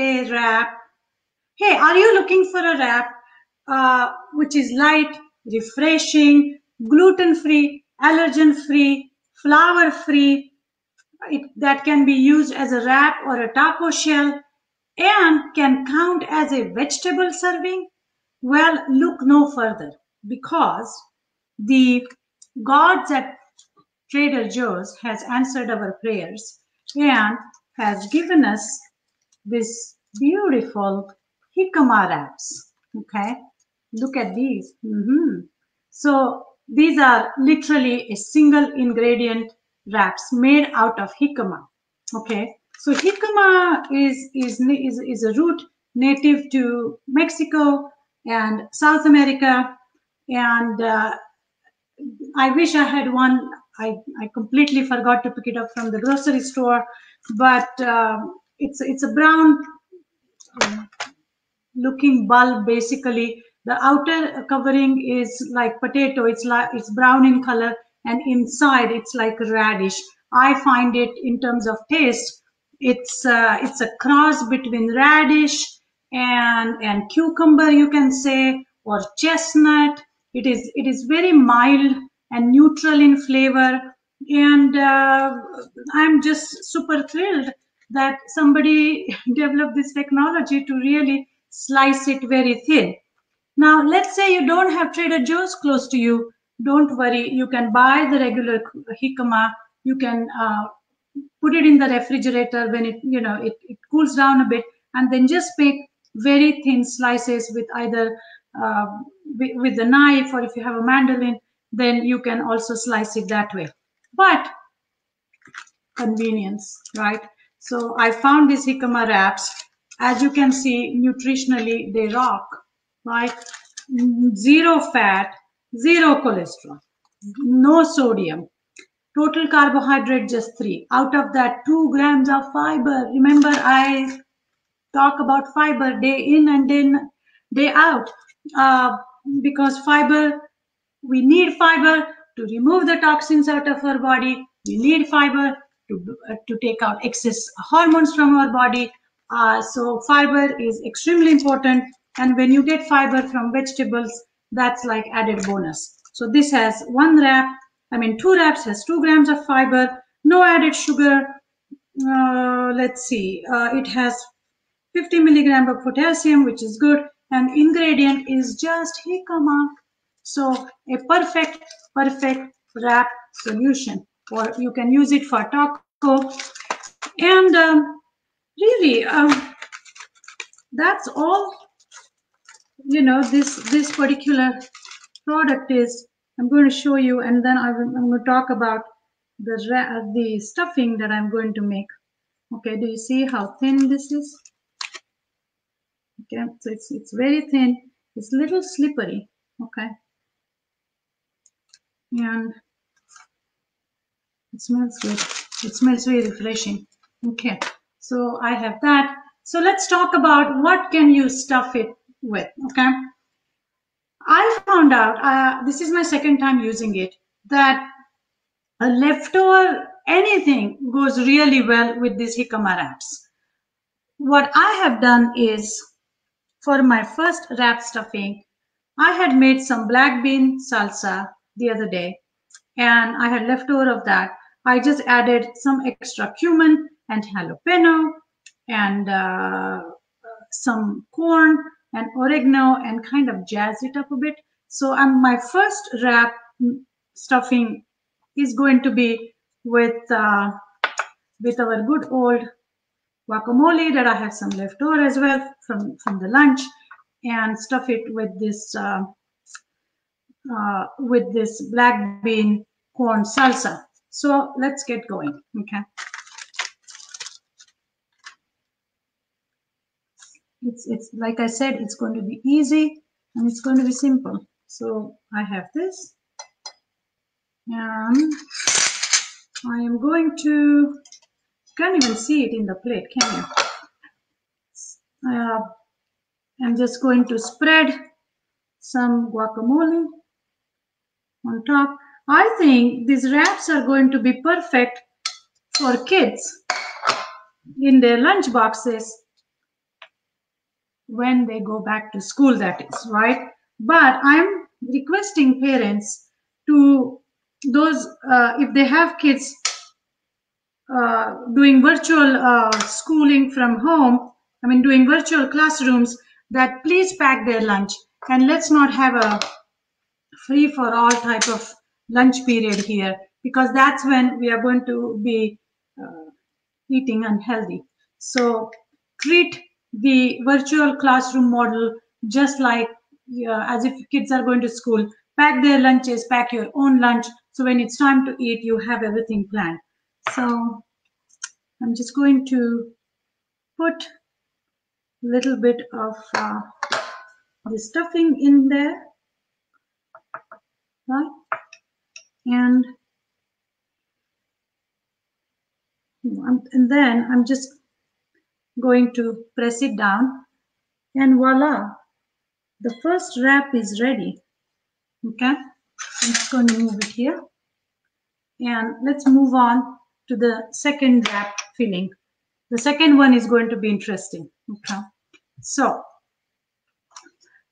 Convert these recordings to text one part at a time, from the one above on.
a wrap. Hey, are you looking for a wrap uh, which is light, refreshing, gluten free, allergen free, flour free, that can be used as a wrap or a taco shell and can count as a vegetable serving? Well, look no further because the gods at Trader Joe's has answered our prayers and has given us this beautiful jicama wraps. Okay, look at these. Mm -hmm. So these are literally a single ingredient wraps made out of jicama. Okay, so jicama is, is, is, is a root native to Mexico and South America. And uh, I wish I had one. I, I completely forgot to pick it up from the grocery store, but um, it's, it's a brown looking bulb basically. The outer covering is like potato. It's like it's brown in color and inside it's like radish. I find it in terms of taste, it's uh, it's a cross between radish and and cucumber, you can say, or chestnut. It is it is very mild and neutral in flavor, and uh, I'm just super thrilled that somebody developed this technology to really slice it very thin. Now, let's say you don't have Trader Joe's close to you. Don't worry. You can buy the regular jicama you can uh, put it in the refrigerator when it you know it, it cools down a bit and then just make very thin slices with either uh, with, the knife or if you have a mandolin then you can also slice it that way. But convenience right so i found these jicama wraps as you can see nutritionally they rock right zero fat zero cholesterol, no sodium, total carbohydrate just three. Out of that, two grams of fiber. Remember, I talk about fiber day in and day, day out uh, because fiber, we need fiber to remove the toxins out of our body. We need fiber to, uh, to take out excess hormones from our body. Uh, so fiber is extremely important. And when you get fiber from vegetables, that's like added bonus. So this has one wrap, I mean two wraps has two grams of fiber, no added sugar. Uh, let's see, uh, it has 50 milligram of potassium, which is good. And ingredient is just jicama. So a perfect, perfect wrap solution. Or you can use it for taco. And um, really, um, that's all you know this this particular product is i'm going to show you and then I am going to talk about the the stuffing that i'm going to make. Okay do you see how thin this is? Okay so it's it's very thin. It's a little slippery okay? And it smells good it smells very refreshing okay so i have that so let's talk about what can you stuff it with. Okay. I found out, uh, this is my second time using it, that a leftover anything goes really well with these jicama wraps. What I have done is, for my first wrap stuffing, I had made some black bean salsa the other day, and I had leftover of that. I just added some extra cumin and jalapeno and uh, some corn and oregano and kind of jazz it up a bit. So um, my first wrap stuffing is going to be with uh, with our good old guacamole that I have some left over as well from, from the lunch and stuff it with this uh, uh, with this black bean corn salsa. So let's get going, okay? it's it's like I said, it's going to be easy and it's going to be simple. So I have this and I am going to can't even see it in the plate, can you? Uh, I'm just going to spread some guacamole on top. I think these wraps are going to be perfect for kids in their lunch boxes when they go back to school, that is, right? But I'm requesting parents to those, uh, if they have kids uh, doing virtual uh, schooling from home, I mean, doing virtual classrooms, that please pack their lunch and let's not have a free for all type of lunch period here because that's when we are going to be uh, eating unhealthy. So treat the virtual classroom model just like uh, as if kids are going to school. Pack their lunches, pack your own lunch. So when it's time to eat, you have everything planned. So I'm just going to put a little bit of uh, the stuffing in there, right? And and then I'm just going to press it down and voila, the first wrap is ready. Okay, I'm just going to move it here. And let's move on to the second wrap filling. The second one is going to be interesting. Okay, so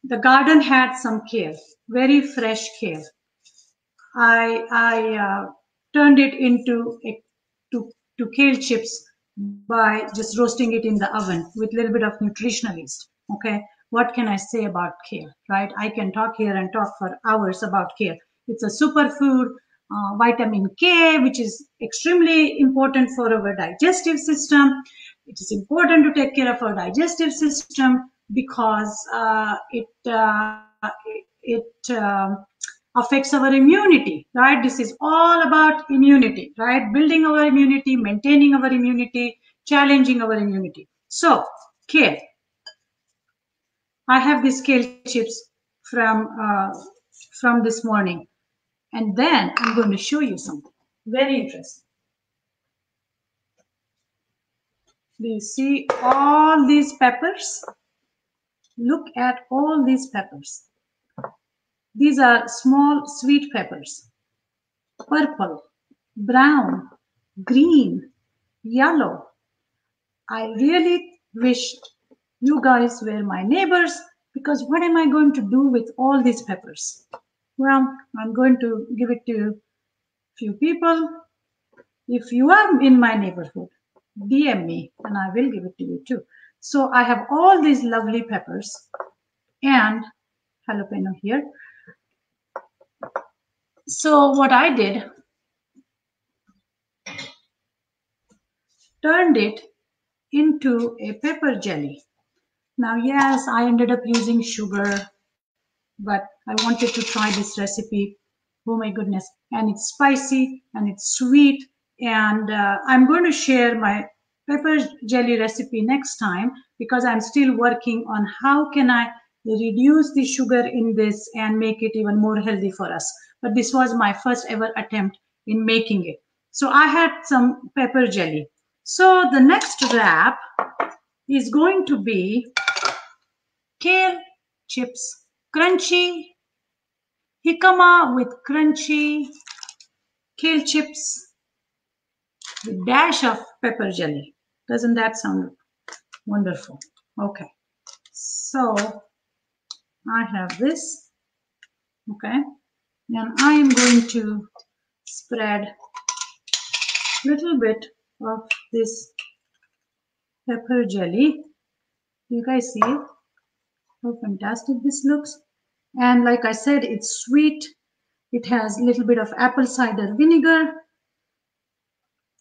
the garden had some kale, very fresh kale. I I uh, turned it into a, to to kale chips by just roasting it in the oven with a little bit of nutritional yeast. Okay, what can I say about kale, right? I can talk here and talk for hours about kale. It's a superfood, uh, vitamin K, which is extremely important for our digestive system. It is important to take care of our digestive system because uh, it uh, it, it um, affects our immunity, right? This is all about immunity, right? Building our immunity, maintaining our immunity, challenging our immunity. So, kale. I have these kale chips from uh, from this morning, and then I'm going to show you something very interesting. Do you see all these peppers? Look at all these peppers. These are small sweet peppers. Purple, brown, green, yellow. I really wish you guys were my neighbors because what am I going to do with all these peppers? Well, I'm going to give it to a few people. If you are in my neighborhood, DM me and I will give it to you too. So I have all these lovely peppers and jalapeno here. So what I did, turned it into a pepper jelly. Now, yes, I ended up using sugar, but I wanted to try this recipe. Oh my goodness. And it's spicy and it's sweet. And uh, I'm going to share my pepper jelly recipe next time because I'm still working on how can I reduce the sugar in this and make it even more healthy for us but this was my first ever attempt in making it. So I had some pepper jelly. So the next wrap is going to be kale chips, crunchy, jicama with crunchy kale chips with dash of pepper jelly. Doesn't that sound wonderful? Okay. So I have this. Okay and I am going to spread a little bit of this pepper jelly. You guys see how fantastic this looks? And like I said, it's sweet. It has a little bit of apple cider vinegar.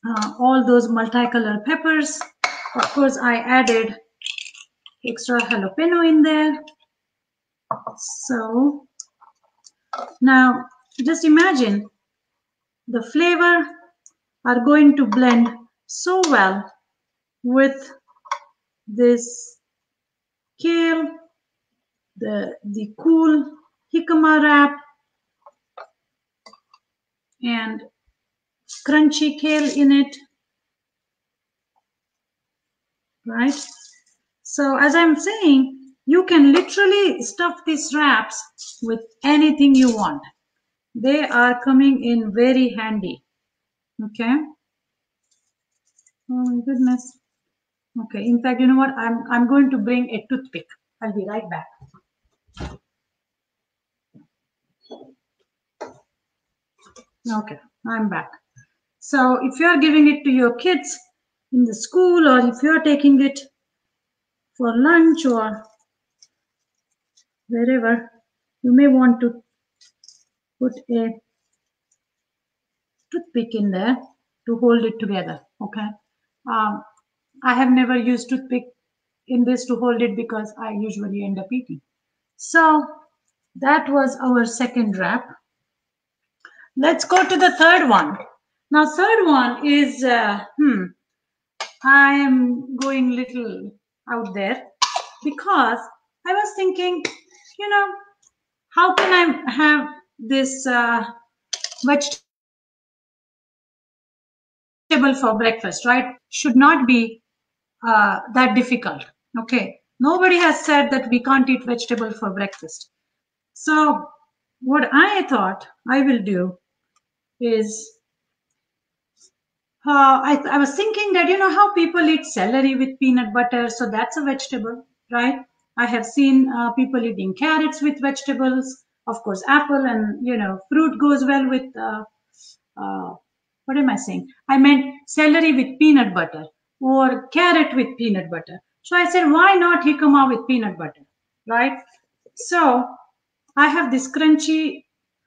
Uh, all those multicolor peppers. Of course, I added extra jalapeno in there. So now, just imagine the flavor are going to blend so well with this kale, the, the cool jicama wrap, and crunchy kale in it, right? So as I'm saying, you can literally stuff these wraps with anything you want. They are coming in very handy. Okay. Oh my goodness. Okay. In fact, you know what? I'm, I'm going to bring a toothpick. I'll be right back. Okay, I'm back. So if you're giving it to your kids in the school or if you're taking it for lunch or wherever, you may want to put a toothpick in there to hold it together. Okay. Um, I have never used toothpick in this to hold it because I usually end up eating. So that was our second wrap. Let's go to the third one. Now, third one is, uh, hmm, I am going little out there because I was thinking, you know, how can I have this uh, vegetable for breakfast, right? Should not be uh, that difficult. Okay. Nobody has said that we can't eat vegetable for breakfast. So what I thought I will do is uh, I, I was thinking that you know how people eat celery with peanut butter so that's a vegetable right i have seen uh, people eating carrots with vegetables. Of course apple and you know fruit goes well with uh, uh, what am i saying? I meant celery with peanut butter or carrot with peanut butter. So i said why not jicama with peanut butter? Right? So i have this crunchy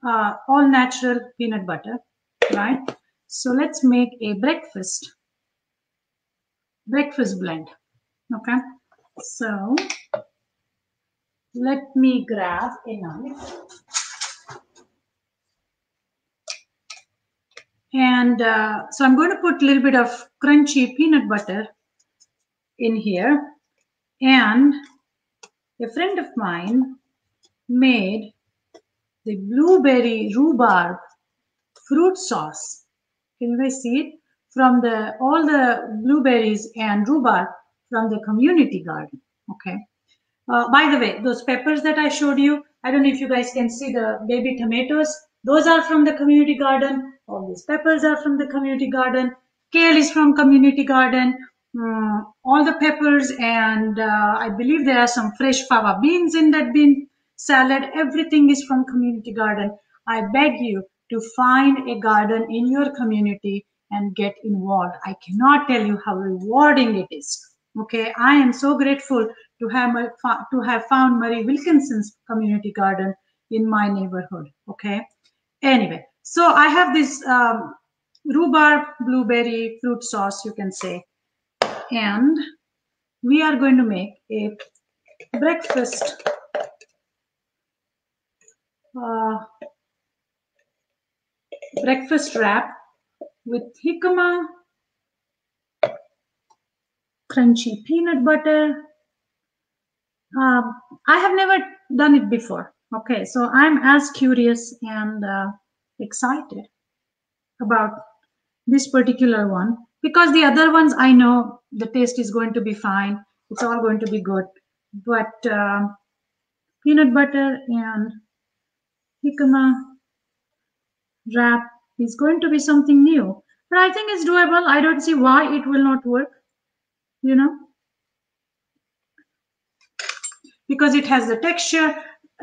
uh, all natural peanut butter right? So let's make a breakfast breakfast blend okay? So let me grab a knife and uh, so i'm going to put a little bit of crunchy peanut butter in here and a friend of mine made the blueberry rhubarb fruit sauce. Can you guys see it? From the all the blueberries and rhubarb from the community garden. Okay. Uh, by the way, those peppers that I showed you, I don't know if you guys can see the baby tomatoes. Those are from the community garden. All these peppers are from the community garden. Kale is from community garden. Mm, all the peppers and uh, I believe there are some fresh fava beans in that bean salad. Everything is from community garden. I beg you to find a garden in your community and get involved. I cannot tell you how rewarding it is. Okay, I am so grateful to have to have found Marie Wilkinson's community garden in my neighborhood. Okay, anyway, so I have this um, rhubarb blueberry fruit sauce, you can say, and we are going to make a breakfast uh, breakfast wrap with jicama, crunchy peanut butter. Um, I have never done it before. Okay, so I'm as curious and uh, excited about this particular one because the other ones I know the taste is going to be fine. It's all going to be good. But uh, peanut butter and jicama wrap is going to be something new. But I think it's doable. I don't see why it will not work, you know, because it has the texture.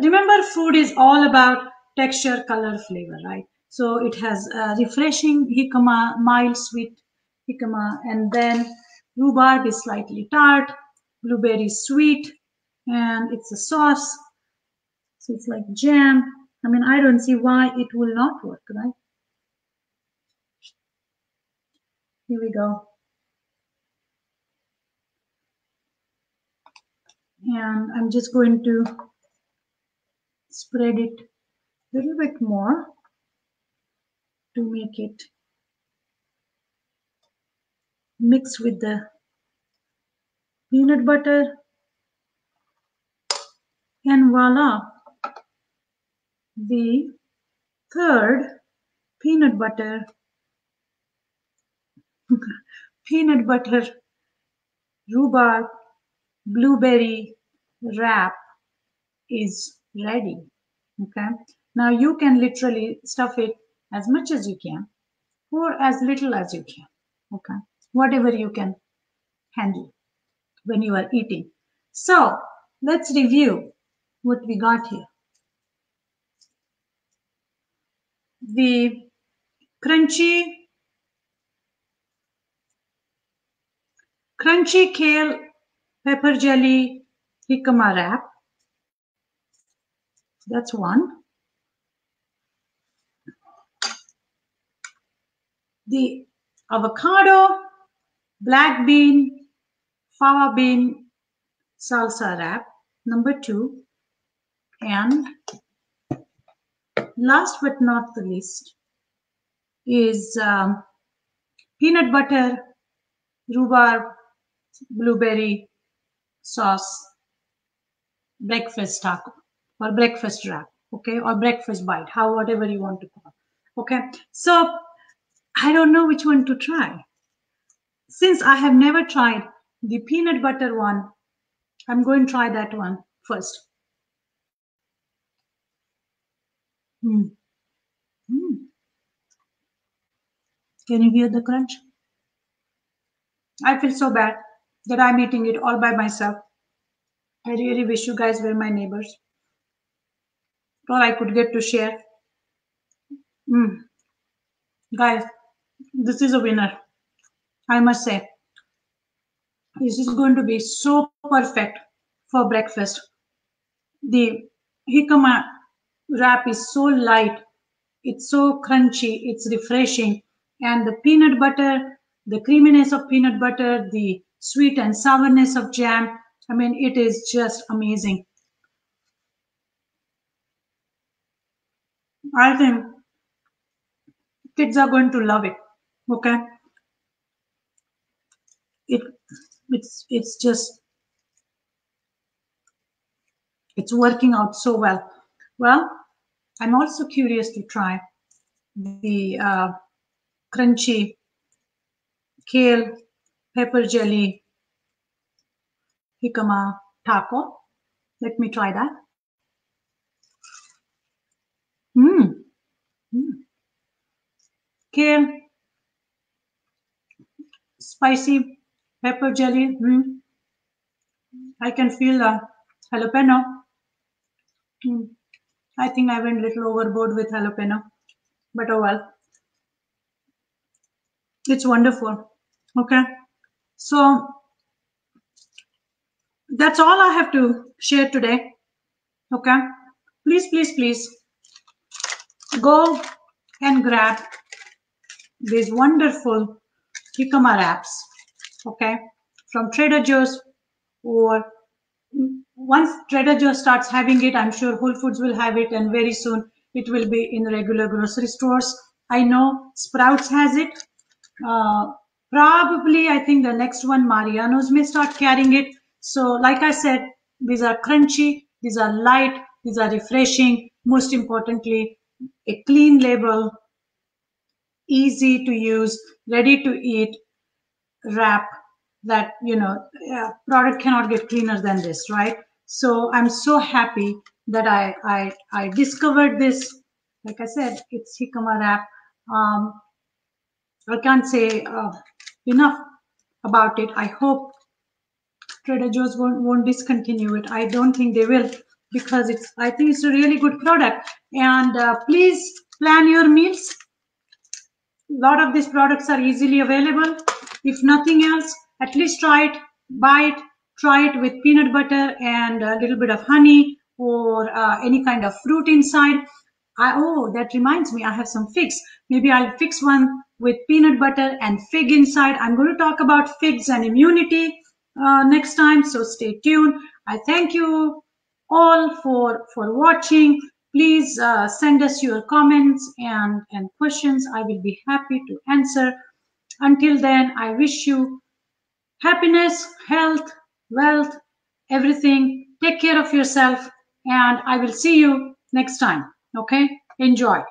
Remember, food is all about texture, color, flavor, right? So it has a refreshing jicama, mild sweet jicama, and then rhubarb is slightly tart, blueberry sweet, and it's a sauce. So it's like jam. I mean, I don't see why it will not work, right? Here we go. And I'm just going to spread it a little bit more to make it mix with the peanut butter. And voila the third peanut butter. Peanut butter rhubarb blueberry wrap is ready okay? Now you can literally stuff it as much as you can or as little as you can okay? Whatever you can handle when you are eating. So let's review what we got here. The crunchy, crunchy kale pepper jelly jicama wrap. That's one. The avocado, black bean, fava bean salsa wrap, number two. And last but not the least is um, peanut butter, rhubarb, blueberry sauce, breakfast taco or breakfast wrap, okay, or breakfast bite, how whatever you want to call. Okay, so I don't know which one to try. Since I have never tried the peanut butter one, I'm going to try that one first. Hmm. Hmm. Can you hear the crunch? I feel so bad that I'm eating it all by myself. I really wish you guys were my neighbors. All I could get to share. Mm. Guys, this is a winner. I must say. This is going to be so perfect for breakfast. The jicama wrap is so light, it's so crunchy, it's refreshing, and the peanut butter, the creaminess of peanut butter, the sweet and sourness of jam. I mean, it is just amazing. I think kids are going to love it. Okay. It it's it's just it's working out so well. Well, I'm also curious to try the uh, crunchy kale pepper jelly jicama taco. Let me try that. Mmm. Mm. Kale, spicy pepper jelly. Mm. I can feel the jalapeno. Mm. I think I went a little overboard with jalapeno, but oh well. It's wonderful. Okay. So that's all I have to share today. Okay. Please, please, please go and grab these wonderful jicama wraps. Okay. From Trader Joe's or once Trader Joe starts having it, I'm sure Whole Foods will have it, and very soon it will be in regular grocery stores. I know Sprouts has it. Uh, probably, I think the next one, Mariano's may start carrying it. So, like I said, these are crunchy, these are light, these are refreshing. Most importantly, a clean label, easy to use, ready to eat wrap that you know product cannot get cleaner than this right? So i'm so happy that i i i discovered this. Like i said it's jicama wrap. Um i can't say uh, enough about it. I hope trader joe's won't, won't discontinue it i don't think they will because it's i think it's a really good product and uh, please plan your meals a lot of these products are easily available if nothing else at least try it, buy it, try it with peanut butter and a little bit of honey or uh, any kind of fruit inside. I, oh, that reminds me, I have some figs. Maybe I'll fix one with peanut butter and fig inside. I'm going to talk about figs and immunity uh, next time, so stay tuned. I thank you all for, for watching. Please uh, send us your comments and, and questions. I will be happy to answer. Until then, I wish you happiness, health, wealth, everything. Take care of yourself and I will see you next time. Okay. Enjoy.